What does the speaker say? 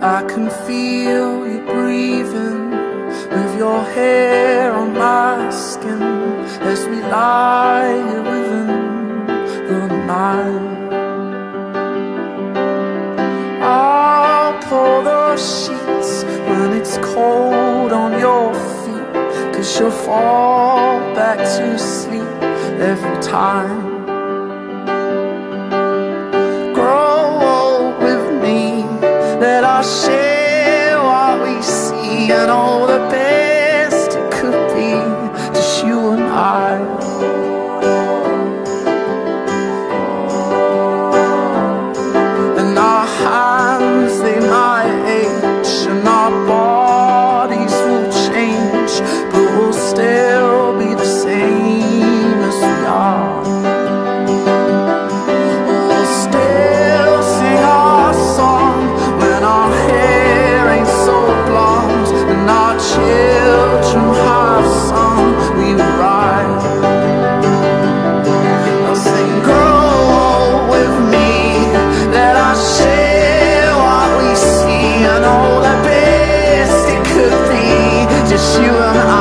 can feel you breathing with your hair on my skin as we lie within the night. I'll pull the sheets when it's cold on your feet, cause you'll fall back to sleep every time. Share what we see and all the best Yeshua